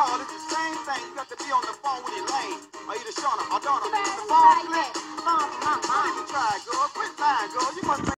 call the same thing. You got to be on the phone with Elaine or either Shauna or Donna. The phone flip. Phone from my. Don't even try, girl. Quit lying, girl. You must